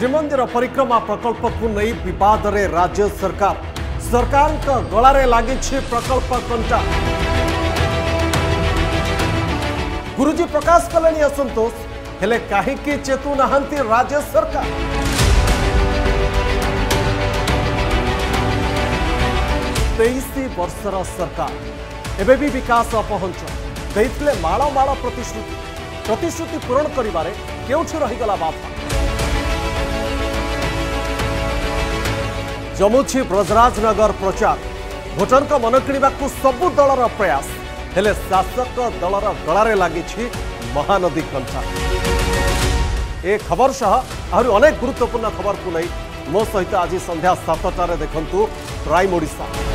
श्रीमंदिर परिक्रमा प्रकल्प को नहीं बद राज्य सरकार सरकार का गलार लगी प्रकल्प कंटा गुरुजी प्रकाश कले असंतोष हेले कहीं चेतुना राज्य सरकार तेईस वर्षर सरकार एवं विकास अपहंच देते मलमाल प्रतिश्रुति प्रतिश्रुति पूरण करोठी रहीगला बापा ଜମୁଛି ବ୍ରଜରାଜନଗର ପ୍ରଚାର ଭୋଟରଙ୍କ ମନ କିଣିବାକୁ ସବୁ ଦଳର ପ୍ରୟାସ ହେଲେ ଶାସକ ଦଳର ଗଳାରେ ଲାଗିଛି ମହାନଦୀ କଣ୍ଠା ଏ ଖବର ସହ ଆହୁରି ଅନେକ ଗୁରୁତ୍ୱପୂର୍ଣ୍ଣ ଖବରକୁ ନେଇ ମୋ ସହିତ ଆଜି ସନ୍ଧ୍ୟା ସାତଟାରେ ଦେଖନ୍ତୁ ପ୍ରାଇମ୍ ଓଡ଼ିଶା